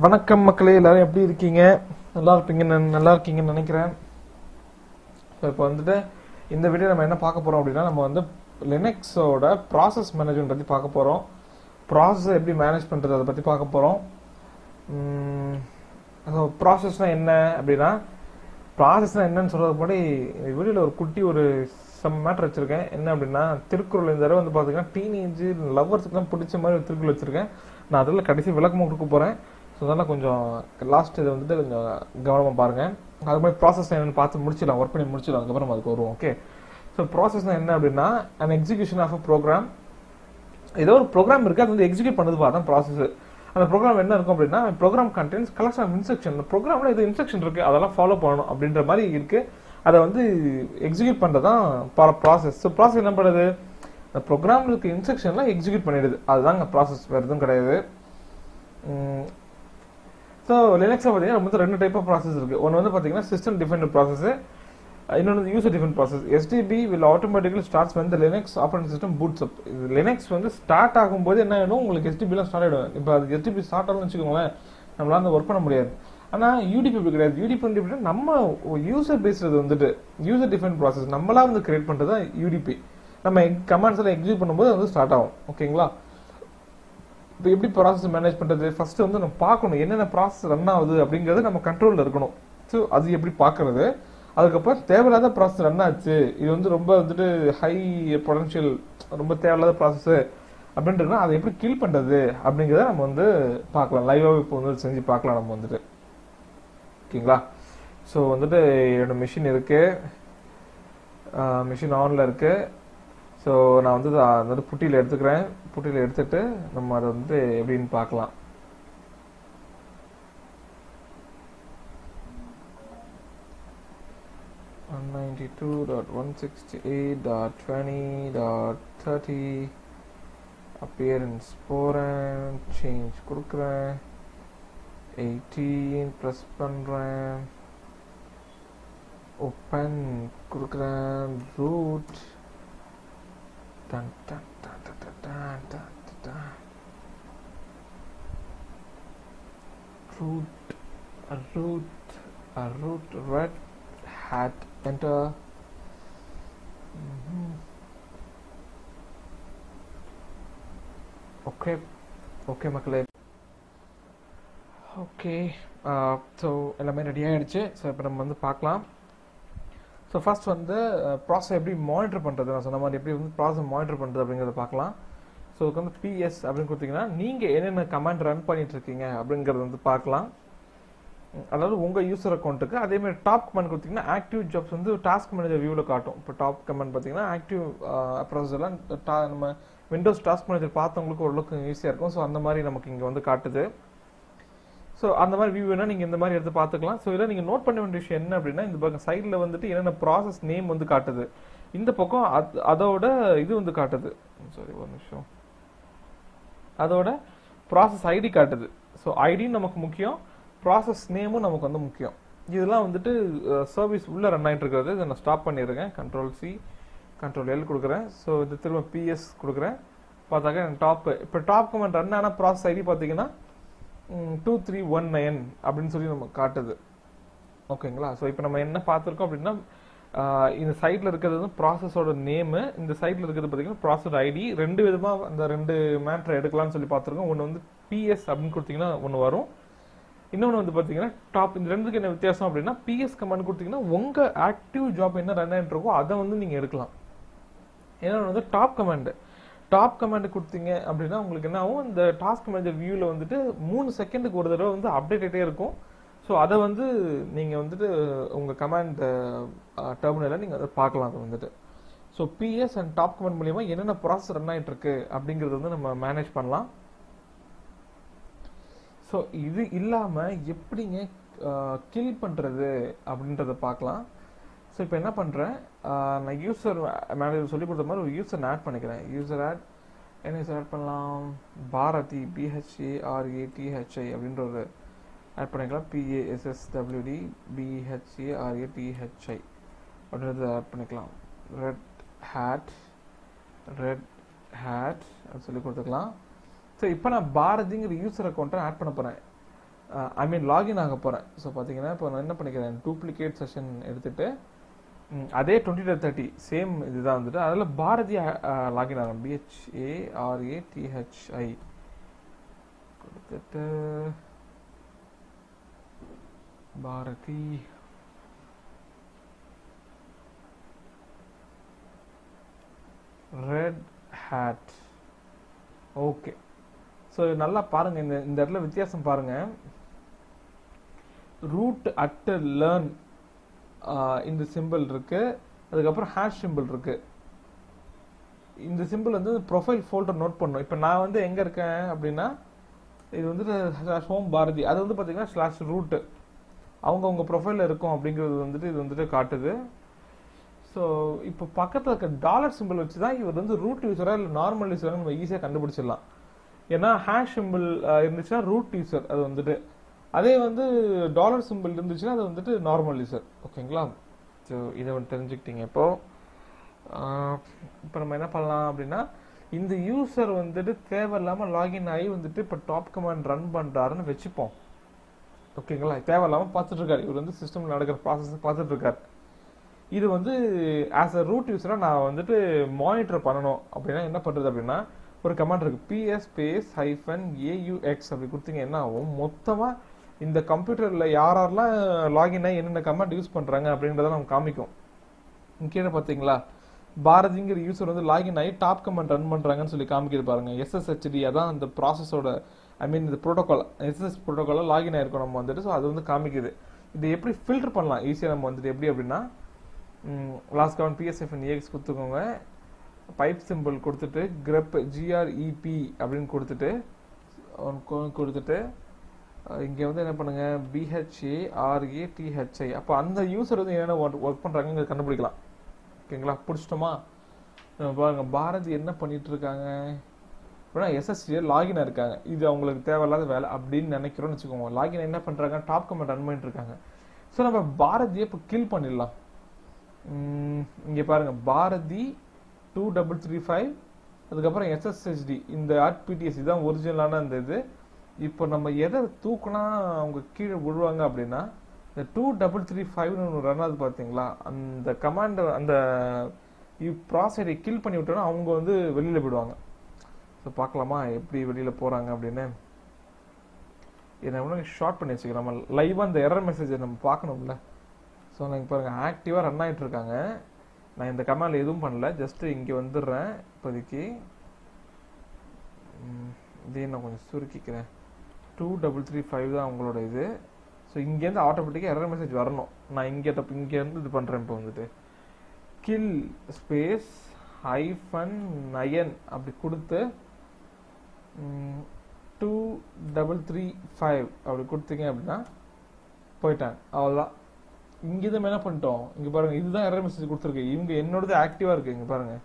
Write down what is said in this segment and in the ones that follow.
வணக்கம் மக்களே எல்லாரும் எப்படி இருக்கீங்க? நல்லா இருப்பீங்க நல்லா இருக்கீங்கன்னு நினைக்கிறேன். இப்போ வந்துட்டு இந்த வீடியோ நம்ம என்ன பார்க்க போறோம் அப்படின்னா நம்ம வந்து லினக்ஸோட ப்ராசஸ் மேனேஜ்மெண்ட் பற்றி பார்க்க போறோம். ப்ராசஸ் எப்படி மேனேஜ் பண்றது அதை பற்றி பார்க்க போறோம். ப்ராசஸ்னா என்ன அப்படின்னா ப்ராசஸ்னா என்னன்னு சொல்றது முன்னாடி இந்த வீடியோவில் ஒரு குட்டி ஒரு சம் மேட்டர் வச்சிருக்கேன். என்ன அப்படின்னா திருக்குறள் இந்த தடவை வந்து பார்த்தீங்கன்னா டீனேஜ் லவ்வர்ஸுக்குலாம் பிடிச்ச மாதிரி ஒரு திருக்குறள் வச்சிருக்கேன். நான் அதில் கடைசி விளக்கமாக கொடுக்க போகிறேன் ஸோ அதெல்லாம் கொஞ்சம் லாஸ்ட் இதை வந்துட்டு கொஞ்சம் கவனமாக பாருங்கள் அது மாதிரி ப்ராசஸ் என்னென்னு பார்த்து முடிச்சிடலாம் ஒர்க் பண்ணி முடிச்சிடலாம் அதுக்கப்புறம் அதுக்கு வருவோம் ஓகே ஸோ ப்ராசஸ்னால் என்ன அப்படின்னா and execution of a program ஏதோ ஒரு ப்ரோக்ராம் இருக்குது அது வந்து எக்ஸிக்யூட் பண்ணது தான் ப்ராசஸ் அந்த ப்ரோக்ராம் என்ன இருக்கும் அப்படின்னா program contents collection of instruction அந்த ப்ரோக்ராமில் இது இன்ஸ்ட்ரக்ஷன் இருக்குது அதெல்லாம் ஃபாலோ பண்ணணும் அப்படின்ற மாதிரி இருக்குது அதை வந்து எக்ஸிக்யூட் பண்ணுறது தான் ப்ராசஸ் ஸோ ப்ராசஸ் என்ன பண்ணுது? அந்த ப்ரோக்ராம் இருக்க இன்ஸ்ட்ரக்ஷன்லாம் எக்ஸிக்யூட் பண்ணிடுது. அதுதாங்க ப்ராசஸ் வேறு எதுவும் கிடையாது. ஸோ லினக்ஸில் பார்த்தீங்கன்னா வந்து ரெண்டு டைப் ஆஃப் ப்ராசஸ் இருக்குது ஒன்று வந்து பார்த்தீங்கன்னா சிஸ்டம் டிஃபைன் ப்ராசஸ் இன்னொன்று user define process SDP will automatically starts வந்து Linux operating system boots up இது லினக்ஸ் வந்து ஸ்டார்ட் ஆகும்போது என்ன ஆகிடும் உங்களுக்கு எஸ்டிபிலாம் ஸ்டார்ட் ஆகிடும் இப்போ அது எஸ்டிபி ஸ்டார்ட் ஆகும்னு வச்சுக்கோங்களேன் நம்மளால அந்த ஒர்க் பண்ண முடியாது. ஆனால் யூடிபி இப்படி கிடையாது. யூடிபி வந்து நம்ம யூசர் பேசுறது வந்துட்டு யூசர் டிஃபைன் ப்ராசஸ் நம்மளா வந்து கிரியேட் பண்ணுறது தான் யூடிபி நம்ம கமெண்ட்ஸ் எல்லாம் எக்ஸிக்யூட் பண்ணும்போது அது வந்து ஸ்டார்ட் ஆகும். ஓகேங்களா இப்போ எப்படி ப்ராசஸ் மேனேஜ் பண்ணுறது ஃபர்ஸ்ட் வந்து நம்ம பார்க்கணும் என்னென்ன ப்ராசஸ் ரன் ஆகுது அப்படிங்கிறது நம்ம கண்ட்ரோலில் இருக்கணும். ஸோ அது எப்படி பார்க்கறது? அதுக்கப்புறம் தேவையில்லாத ப்ராசஸ் ரன் ஆச்சு. இது வந்து ரொம்ப வந்துட்டு ஹை பொட்டன்ஷியல் ரொம்ப தேவையில்லாத ப்ராசஸ் அப்படின்றதுனா அதை எப்படி கில் பண்ணுறது அப்படிங்கிறத நம்ம வந்து பார்க்கலாம். லைவாக இப்போ வந்து செஞ்சு பார்க்கலாம் நம்ம வந்துட்டு. ஓகேங்களா? ஸோ வந்துட்டு என்னோடய மிஷின் இருக்குது மிஷின் ஆனில் இருக்குது ஸோ நான் வந்து அது வந்து புட்டியில் எடுத்துக்கிறேன். புட்டியில் எடுத்துட்டு நம்ம அதை வந்து எப்படின்னு பார்க்கலாம். One ninety two dot one sixty eight dot twenty dot thirty appearance போகிறேன் சேஞ்ச் கொடுக்குறேன். எயிட்டீன் ப்ரெஸ் பண்ணுறேன் ஓப்பன் கொடுக்குறேன். Root dun dun dun dun dun dun dun dun dun. root a root a root red hat enter mm-hmm. okay okay மக்களே okay so எல்லாமே ready ஆகிடுச்சு so இப்போ நம்ம வந்து பார்க்கலாம் ஸோ ஃபர்ஸ்ட் வந்து uh, ப்ராசஸ் எப்படி மானிட்டர் பண்ணுறது நான் சொன்ன மாதிரி எப்படி வந்து ப்ராசஸ் மானிட்டர் பண்ணுறது அப்படிங்கிறத பார்க்கலாம். ஸோ இதுக்கு வந்து பிஎஸ் அப்படின்னு கொடுத்தீங்கன்னா நீங்கள் என்னென்ன கமாண்ட் ரன் பண்ணிட்டு இருக்கீங்க அப்படிங்கிறத வந்து பார்க்கலாம். அதாவது உங்கள் யூசர் அக்கௌண்ட்டுக்கு அதேமாதிரி டாப் கமெண்ட் கொடுத்தீங்கன்னா ஆக்டிவ் ஜாப்ஸ் வந்து டாஸ்க் மேனேஜர் வியூவில் காட்டும். இப்போ டாப் கமெண்ட் பார்த்தீங்கன்னா ஆக்டிவ் ப்ராசஸ்லாம் uh, uh, நம்ம விண்டோஸ் டாஸ்க் மேனேஜர் பார்த்தவங்களுக்கு ஓரளவுக்கு ஈஸியாக இருக்கும். ஸோ அந்த மாதிரி நமக்கு இங்கே வந்து காட்டுது. ஸோ அந்த மாதிரி வியூ வேணால் நீங்கள் இந்த மாதிரி எடுத்து பார்த்துக்கலாம். ஸோ இதில் நீங்கள் நோட் பண்ண வேண்டிய விஷயம் என்ன அப்படின்னா இந்த பக்கம் சைடில் வந்துட்டு என்னென்ன ப்ராசஸ் நேம் வந்து காட்டுது. இந்த பக்கம் அதோட இது வந்து காட்டுது. சாரி ஒரு நிமிஷம். அதோட ப்ராசஸ் ஐடி காட்டுது. ஸோ ஐடியும் நமக்கு முக்கியம் ப்ராசஸ் நேமும் நமக்கு வந்து முக்கியம். இதெல்லாம் வந்துட்டு சர்வீஸ் உள்ளே ரன் ஆகிட்டு இருக்கிறது. இதை நான் ஸ்டாப் பண்ணியிருக்கேன் கண்ட்ரோல் சி கண்ட்ரோல் எல் கொடுக்குறேன். ஸோ இது திரும்ப பிஎஸ் கொடுக்குறேன். பார்த்தாக்க டாப் இப்போ டாப் கமெண்ட் ரன் ஆனால் ப்ராசஸ் ஐடி பார்த்தீங்கன்னா டூ த்ரீ ஒன் நைன் அப்படின்னு சொல்லி நம்ம காட்டுது. ஓகேங்களா? ஸோ இப்போ நம்ம என்ன பார்த்துருக்கோம் அப்படின்னா இந்த சைட்டில் இருக்கிறது வந்து ப்ராசஸோட நேமு இந்த சைட்டில் இருக்கிறது பார்த்தீங்கன்னா ப்ராசஸ் ஐடி ரெண்டு விதமாக அந்த ரெண்டு மேட்ரை எடுக்கலாம்னு சொல்லி பார்த்துருக்கோம். ஒன்று வந்து பிஎஸ் அப்படின்னு கொடுத்தீங்கன்னா ஒன்று வரும். இன்னொன்று வந்து பார்த்தீங்கன்னா டாப் இந்த ரெண்டுக்கு என்ன வித்தியாசம் அப்படின்னா பிஎஸ் கமெண்ட் கொடுத்தீங்கன்னா உங்கள் ஆக்டிவ் ஜாப் என்ன ரன் ஆகிட்டு இருக்கோ அதை வந்து நீங்கள் எடுக்கலாம். ஏன்னா வந்து டாப் கமெண்டு டாப் கமாண்ட் கொடுத்தீங்க அப்படின்னா உங்களுக்கு என்ன ஆகும்? இந்த டாஸ்க் மேனேஜர் வியூவில் வந்துட்டு மூணு செகண்டுக்கு ஒரு தடவை வந்து அப்டேட் ஆகிட்டே இருக்கும். ஸோ அதை வந்து நீங்கள் வந்துட்டு உங்கள் கமாண்ட் டெர்மினலில் நீங்கள் அதை பார்க்கலாம் அதை வந்துட்டு. So PS and top command மூலியமாக என்னென்ன ப்ராசஸ் ரன் ஆகிட்டு இருக்கு அப்படிங்கிறது வந்து நம்ம மேனேஜ் பண்ணலாம். ஸோ இது இல்லாமல் எப்படிங்க கில் பண்ணுறது அப்படின்றத பார்க்கலாம். ஸோ இப்போ என்ன பண்ணுறேன் நான் யூசர் மேனேஜர் சொல்லி கொடுத்த மாதிரி ஒரு யூசர் ஆட் பண்ணிக்கிறேன். யூசர் ஆட் என்ன யூசர் ஆட் பண்ணலாம்? பாரதி பிஹெச்ஏ ஆர்ஏடிஹெச்ஐ அப்படின்ற ஒரு ஆட் பண்ணிக்கலாம். பிஏஎஸ்எஸ்டபிள்யூடி பிஹெச்ஏ ஆர்ஏடிஹெச்ஐ அப்படின்றத ஆட் பண்ணிக்கலாம். ரெட் ஹேட் ரெட் ஹேட் சொல்லி கொடுத்துக்கலாம். ஸோ இப்போ நான் பாரதிங்கிற யூசர் அக்கௌண்ட்டை ஆட் பண்ண போகிறேன் ஐ மீன் லாகின் ஆக போகிறேன் ஸோ பார்த்தீங்கன்னா இப்போ நான் என்ன பண்ணிக்கிறேன்? டூப்ளிகேட் செஷன் எடுத்துகிட்டு அதே டுவெண்ட்டி டு தேர்ட்டி சேம் இதுதான் வந்துட்டு. அதில் பாரதி லாகின் ஆகணும். B H A R A T H I கொடுத்துட்டு Bharathi. Red hat okay so நல்லா பாருங்க. இந்த இந்த இடத்துல வித்தியாசம் பாருங்க. ரூட் அட் லேர்ன் இந்த சிம்பிள் இருக்கு. அதுக்கப்புறம் ஹேஷ் சிம்பிள் இருக்கு. இந்த சிம்பிள் வந்து ப்ரொஃபைல் ஃபோல்டர் நோட் பண்ணும். இப்போ நான் வந்து எங்கே இருக்கேன் அப்படின்னா இது வந்துட்டு ஸ்லாஷ் ஹோம் பாரதி. அது வந்து பார்த்தீங்கன்னா ஸ்லாஷ் ரூட்டு அவங்க ப்ரொஃபைலில் இருக்கும் அப்படிங்கிறது வந்துட்டு இது வந்துட்டு காட்டுது. ஸோ இப்போ பக்கத்தில் இருக்க டாலர் சிம்பிள் வச்சு தான் இவர் வந்து ரூட் யூஸராக இல்லை நார்மல் யூஸராக நம்ம ஈஸியாக கண்டுபிடிச்சிடலாம். ஏன்னா ஹேஷ் சிம்பிள் இருந்துச்சுன்னா ரூட் யூசர் அது வந்துட்டு. அதே வந்து டாலர் சிம்பிள் இருந்துச்சுன்னா அது வந்துட்டு நார்மல் ஓகேங்களா ஸோ இதை வந்து தெரிஞ்சுக்கிட்டீங்க இப்போ. இப்போ நம்ம என்ன பண்ணலாம் அப்படின்னா இந்த யூசர் வந்துட்டு தேவையில்லாமல் லாகின் ஆகி வந்துட்டு இப்போ டாப் கமாண்ட் ரன் பண்ணுறாருன்னு வச்சுப்போம். ஓகேங்களா தேவையில்லாமல் பார்த்துட்ருக்காரு. இவர் வந்து சிஸ்டமில் நடக்கிற ப்ராசஸ் பார்த்துட்ருக்காரு. இது வந்து ஆஸ் அ ரூட் யூஸராக நான் வந்துட்டு மானிட்டர் பண்ணணும். அப்படின்னா என்ன பண்ணுறது அப்படின்னா ஒரு கமாண்ட் இருக்குது பிஎஸ் ஸ்பேஸ் ஹைஃபன் ஏயூஎக்ஸ் அப்படி கொடுத்தீங்க என்ன ஆகும்? மொத்தமாக இந்த கம்ப்யூட்டரில் யார் யாரெல்லாம் லாகின் ஆகி என்னென்ன கமெண்ட் யூஸ் பண்ணுறாங்க அப்படின்றத நம்ம காமிக்கும். கீழே பார்த்தீங்களா? பாரதிங்கிற யூசர் வந்து லாகின் ஆகி டாப் கமெண்ட் ரன் பண்ணுறாங்கன்னு சொல்லி காமிக்கிறது பாருங்க. எஸ்எஸ்ஹெச்டி அதான் அந்த ப்ராசஸோட ஐ மீன் இந்த ப்ரோட்டோகால் எஸ்எஸ் ப்ரோட்டோகாலில் லாகின் ஆயிருக்கும் நம்ம வந்துட்டு. ஸோ அது வந்து காமிக்குது. இது எப்படி ஃபில்டர் பண்ணலாம்? ஈஸியாக நம்ம வந்துட்டு எப்படி அப்படின்னா last Kavan P S F N A X கொடுத்துக்கோங்க. பைப் சிம்பிள் கொடுத்துட்டு grep G R E P அப்படின்னு கொடுத்துட்டு கொ- கொடுத்துட்டு இங்கே வந்து என்ன பண்ணுங்க? பிஹெச்ஏ ஆர்ஏ டிஹெச்ஐ அப்போ அந்த யூசர் வந்து என்னென்ன ஒர்க் பண்றாங்க கண்டுபிடிக்கலாம். ஓகேங்களா? பிடிச்சிட்டோமா? பாருங்கள் பாரதி என்ன பண்ணிட்டு இருக்காங்க அப்படின்னா எஸ்எஸ்டி லாகின் இருக்காங்க. இது அவங்களுக்கு தேவையில்லாத வேலை அப்படின்னு நினைக்கிறோம்னு வச்சுக்கோங்க. லாகின் என்ன பண்ணுறாங்க டாப் கமெண்ட் ரன் பண்ணிட்டு இருக்காங்க. ஸோ நம்ம பாரதியை இப்போ கில் பண்ணிடலாம். இங்கே பாருங்கள் பாருங்க. Bharathi two double three five அதுக்கப்புறம் எஸ்எஸ்ஹெச்டி இந்த ஆர்பிடிஎஸ் இதுதான் ஒரிஜினலான அந்த இது. இப்போ நம்ம எதை தூக்குனா அவங்க கீழே விழுவாங்க அப்படின்னா இந்த டூ டபுள் த்ரீ ஃபைவ்னு ஒன்று ரன் ஆகுது பார்த்தீங்களா? அந்த கமாண்டர் அந்த ப்ராசைடை கில் பண்ணி விட்டோன்னா அவங்க வந்து வெளியில் போயிடுவாங்க. ஸோ பார்க்கலாமா? எப்படி வெளியில் போகிறாங்க அப்படின்னு. இதை நம்ம ஷார்ட் பண்ணி வச்சுக்கிறோம் நம்ம லைவாக அந்த எரர் மெசேஜை நம்ம பார்க்கணும்ல. ஸோ நான் பாருங்கள் ஆக்டிவாக ரன் ஆகிட்டு இருக்காங்க. நான் இந்த கமாண்டில் எதுவும் பண்ணல. ஜஸ்ட்டு இங்கே வந்துடுறேன் இப்போதைக்கு. இதே இதையும் நான் கொஞ்சம் சுருக்கிக்கிறேன். டூ டபுள் த்ரீ ஃபைவ் தான் அவங்களோட இது. ஸோ இங்கேருந்து ஆட்டோமேட்டிக்காக எரர் மெசேஜ் வரணும். நான் இங்கே தப்பு இங்கேருந்து இது பண்ணுறேன் இப்போ வந்துட்டு. கில் ஸ்பேஸ் ஹைஃபன் நயன் அப்படி கொடுத்து டூ டபுள் த்ரீ ஃபைவ் அப்படி கொடுத்தீங்க அப்படின்னா போயிட்டாங்க. அவ்வளோதான் இங்கே தான் என்ன பண்ணிட்டோம்? இங்கே பாருங்கள் இதுதான் எரர் மெசேஜ் கொடுத்துருக்கு. இவங்க என்னோடது ஆக்டிவாக இருக்குது இங்கே பாருங்கள்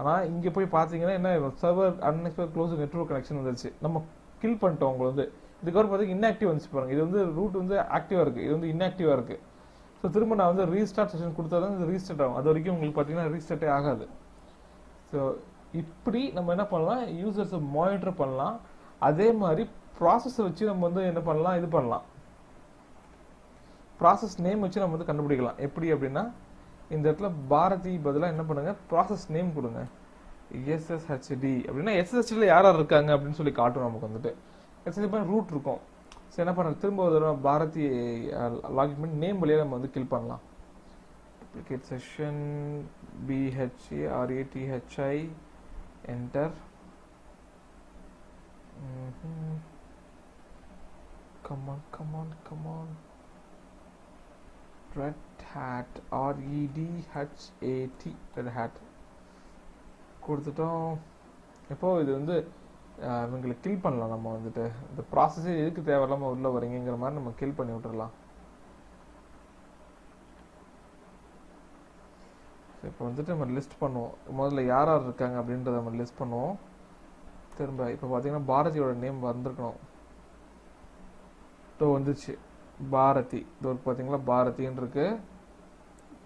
ஆனால் இங்கே போய் பார்த்தீங்கன்னா என்ன server unexpect close network connection வந்துருச்சு. நம்ம கில் பண்ணிட்டோம் உங்களை வந்து. இதுக்கப்புறம் பார்த்தீங்கன்னா இன்ஆக்டிவ் வந்துச்சு பாருங்க. இது வந்து ரூட் வந்து ஆக்டிவாக இருக்கு. இது வந்து இன்ஆக்டிவாக இருக்குது இருக்கு. ஸோ திரும்ப நான் வந்து ரீஸ்டார்ட் செஷன் கொடுத்தா தான் இது ரீஸ்டார்ட் ஆகும். அது வரைக்கும் உங்களுக்கு பார்த்தீங்கன்னா ரீஸ்டார்ட்டே ஆகாது. ஸோ இப்படி நம்ம என்ன பண்ணலாம்? யூசர்ஸை மானிட்டர் பண்ணலாம். அதே மாதிரி ப்ராசஸை வச்சு நம்ம வந்து என்ன பண்ணலாம்? இது பண்ணலாம். ப்ராசஸ் நேம் வச்சு நம்ம வந்து கண்டுபிடிக்கலாம். எப்படி அப்படின்னா இந்த இடத்துல பாரதி பதிலாக என்ன பண்ணுங்க? ப்ராசஸ் நேம் கொடுங்க. எஸ்எஸ்ஹெச்டி அப்படின்னா எஸ்எஸ்ஹெச்டியில் யார் யார் இருக்காங்க அப்படின்னு சொல்லி காட்டும் நமக்கு வந்துட்டு. எஸ்எஸ்ஹெச்டி ரூட் இருக்கும். சரி என்ன பண்ணுறது திரும்ப ஒரு தடவை பாரதி லாகின் பண்ணி நேம் வழியாக நம்ம வந்து கில் பண்ணலாம். Duplicate session B H A R A D H I enter come on come on come on red hat R E D H A T red hat கொடுத்துட்டோம். இப்போ இது வந்து இவங்களை கில் பண்ணலாம் நம்ம வந்துட்டு. இந்த ப்ராசஸே எதுக்கு தேவையில்லாமல் உள்ளே வரீங்கிற மாதிரி நம்ம கில் பண்ணி விட்டுறலாம். இப்போ வந்துட்டு நம்ம லிஸ்ட் பண்ணுவோம். முதல்ல யார் யார் இருக்காங்க அப்படின்றத நம்ம லிஸ்ட் பண்ணுவோம். திரும்ப இப்போ பார்த்தீங்கன்னா பாரதியோட நேம் வந்திருக்கணும். இப்போ வந்துச்சு. பாரதி. இது ஒரு பார்த்தீங்களா பாரதின்னு இருக்கு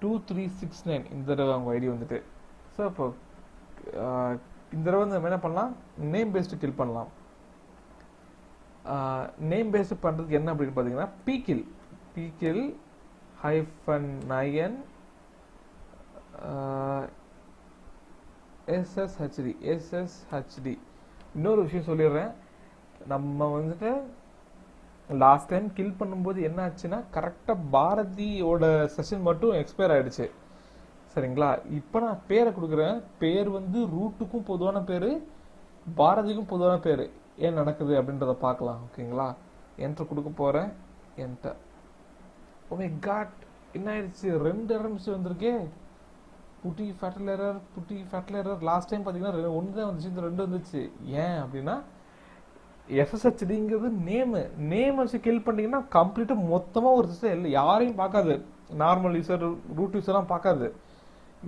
டூ த்ரீ சிக்ஸ் நைன் இந்த தடவை அவங்க ஐடி வந்துட்டு. ஸோ இப்போ இந்த தடவை வந்து நம்ம என்ன பண்ணலாம்? நேம் பேஸ்டு கில் பண்ணலாம். நேம் பேஸ்டு பண்ணுறதுக்கு என்ன அப்படின்னு பார்த்தீங்கன்னா பீக்கில் பீக்கில் ஹைஃபன் நயன் எஸ்எஸ்ஹெச்டி எஸ்எஸ்ஹெச்டி இன்னொரு விஷயம் சொல்லிடுறேன். நம்ம வந்துட்டு லாஸ்ட் டைம் கில் பண்ணும்போது என்ன ஆச்சுன்னா கரெக்டாக பாரதியோட செஷன் மட்டும் எக்ஸ்பயர் ஆகிடுச்சு சரிங்களா? இப்போ நான் பேரை கொடுக்குறேன். பேர் வந்து ரூட்டுக்கும் பொதுவான பேர் பாரதிக்கும் பொதுவான பேர். ஏன் நடக்குது அப்படின்றத பார்க்கலாம் ஓகேங்களா? என்ட்ரு கொடுக்க போகிறேன் என்டர் ஓமே காட் என்ன ஆயிடுச்சு? ரெண்டு எரர்ஸ் வந்திருக்கே. PuTTY fatal error PuTTY fatal error last time பார்த்தீங்கன்னா ஒன்று தான் வந்துச்சு. இந்த ரெண்டு வந்துச்சு. ஏன் அப்படின்னா எஃப்எஸ்ஹெச்டிங்கிறது நேமு நேம் வச்சு கில் பண்ணிங்கன்னா கம்ப்ளீட்டாக மொத்தமாக ஒரு சிஸ்டம் இல்லை. யாரையும் பார்க்காது. நார்மல் யூசர் ரூட் யூஸர்லாம் பார்க்காது.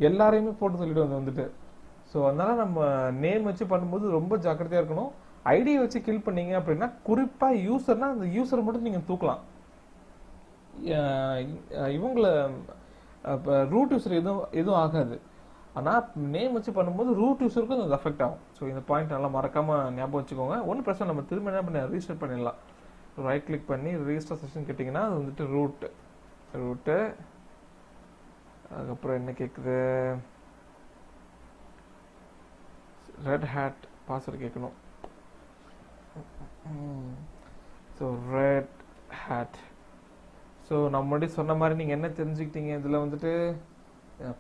எல்லாரையுமே போட்டு சொல்லிட்டு வந்து வந்துட்டு. ஸோ அதனால நம்ம நேம் வச்சு பண்ணும்போது ரொம்ப ஜாக்கிரதையாக இருக்கணும். ஐடியை வச்சு கில் பண்ணீங்க அப்படின்னா குறிப்பாக யூசர்னா அந்த யூசரை மட்டும் நீங்கள் தூக்கலாம். இவங்கள ரூட் யூசர் எதுவும் எதுவும் ஆகாது. ஆனால் நேம் வச்சு பண்ணும்போது ரூட் யூசருக்கும் அது அஃபெக்ட் ஆகும். ஸோ இந்த பாயிண்ட் நல்லா மறக்காமல் ஞாபகம் வச்சுக்கோங்க. ஒன்றும் பிரச்சனை நம்ம திரும்ப என்ன பண்ண ரீஸ்டார்ட் பண்ணிடலாம். ரைட் கிளிக் பண்ணி ரீஸ்டார் செஷன் கேட்டிங்கன்னா அது வந்துட்டு ரூட் ரூட்டு அதுக்கப்புறம் என்ன கேட்குது ரெட் ஹேட் பாஸ்வேர்டு கேட்கணும் ஸோ ரெட் ஹேட் ஸோ நான் முன்னாடி சொன்ன மாதிரி நீங்கள் என்ன தெரிஞ்சுக்கிட்டீங்க? இதில் வந்துட்டு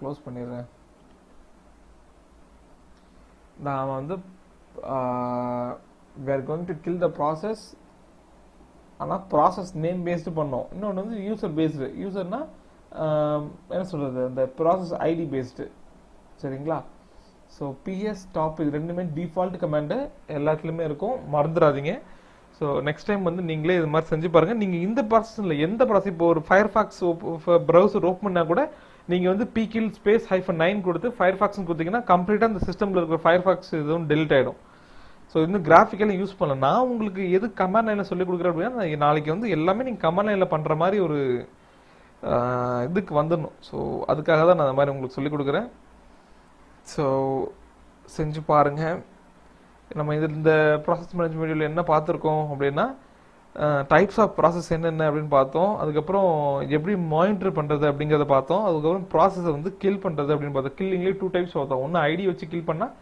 க்ளோஸ் பண்ணிடுறேன். நான் வந்து were going to kill the process ஆனால் ப்ராசஸ் நேம் பேஸ்டு பண்ணோம். இன்னொன்று வந்து யூசர் பேஸ்டு யூசர்னால் என்ன சொல்கிறது இந்த ப்ராசஸ் ஐடி பேஸ்டு சரிங்களா? ஸோ பிஎஸ் டாப் இது ரெண்டுமே டிஃபால்ட் கமாண்டு எல்லாத்துலேயுமே இருக்கும். மறந்துடாதீங்க. ஸோ நெக்ஸ்ட் டைம் வந்து நீங்களே இது மாதிரி செஞ்சு பாருங்கள் நீங்கள் இந்த ப்ராசஸ் இல்லை எந்த ப்ராசஸ் இப்போ ஒரு ஃபயர் ஃபாக்ஸ் ப்ரௌசர் ஓப்பன் பண்ணால் கூட நீங்கள் வந்து பிகில் ஸ்பேஸ் ஹைஃபன் நைன் கொடுத்து ஃபயர் ஃபாக்ஸ்னு கொடுத்தீங்கன்னா கம்ப்ளீட்டாக அந்த சிஸ்டமில் இருக்கிற ஃபயர் ஃபாக்ஸ் இதுவும் டெலிட் ஆகிடும் ஸோ இன்னும் கிராஃபிக்கலாக யூஸ் பண்ணலாம். நான் உங்களுக்கு எது கமாண்ட் லைனில் சொல்லிக் கொடுக்குறேன் அப்படின்னா நாளைக்கு வந்து எல்லாமே நீங்கள் கமாண்ட் லைனில் பண்ணுற மாதிரி ஒரு இதுக்கு வந்துடணும். ஸோ அதுக்காக தான் நான் அந்த மாதிரி உங்களுக்கு சொல்லிக் கொடுக்குறேன். ஸோ செஞ்சு பாருங்கள் நம்ம இது இந்த ப்ராசஸ் மேனேஜ்மெண்ட் வீடியோவில் என்ன பார்த்துருக்கோம் அப்படின்னா டைப்ஸ் ஆஃப் ப்ராசஸ் என்னென்ன அப்படின்னு பார்த்தோம். அதுக்கப்புறம் எப்படி மானிட்டர் பண்ணுறது அப்படிங்கிறத பார்த்தோம். அதுக்கப்புறம் ப்ராசஸை வந்து கில் பண்ணுறது அப்படின்னு பார்த்தோம். கில்லிங்லேயே டூ டைப்ஸ் பார்த்தோம். ஒன்று ஐடி வச்சு கில் பண்ணால்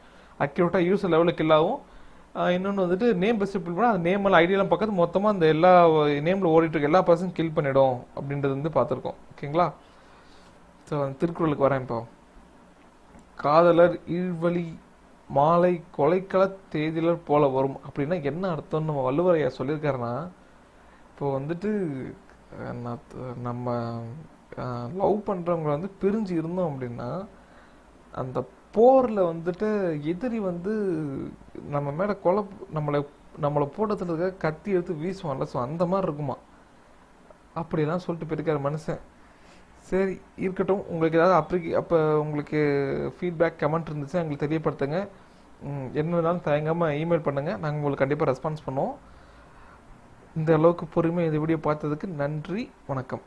அக்யூரேட்டாக யூஸ் லெவலில் கில் ஆகும். இன்னொன்று வந்துட்டு நேம் பெஸ்ட் கில் பண்ணால் அந்த நேம் எல்லாம் ஐடியெல்லாம் பக்கத்து மொத்தமாக அந்த எல்லா நேமில் ஓடிட்டு இருக்க எல்லா பர்சனும் கில் பண்ணிடும் அப்படின்றது வந்து பார்த்துருக்கோம். ஓகேங்களா ஸோ திருக்குறளுக்கு வரேன் இப்போ. காதலர் ஈழ்வழி மாலை கொலைக்கள தேதிலர் போல வரும் அப்படின்னா என்ன அர்த்தம்னு நம்ம வள்ளுவரையா சொல்லியிருக்காருன்னா இப்போ வந்துட்டு நம்ம லவ் பண்ணுறவங்க வந்து பிரிஞ்சு இருந்தோம் அப்படின்னா அந்த போரில் வந்துட்டு எதிரி வந்து நம்ம மேலே கொலை நம்மளை நம்மளை போட்டதுல கத்தி எடுத்து வீசுவான்ல. ஸோ அந்த மாதிரி இருக்குமா? அப்படிலாம் சொல்லிட்டு போயிருக்காரு மனுஷன். சரி இருக்கட்டும். உங்களுக்கு ஏதாவது அப்படி அப்போ உங்களுக்கு ஃபீட்பேக் கமெண்ட் இருந்துச்சு எங்களுக்கு தெரியப்படுத்துங்க. என்ன வேணாலும் தயங்காமல் இமெயில் பண்ணுங்கள் நாங்கள் உங்களுக்கு கண்டிப்பாக ரெஸ்பான்ஸ் பண்ணுவோம். இந்த அளவுக்கு பொறுமை இந்த வீடியோ பார்த்ததுக்கு நன்றி வணக்கம்.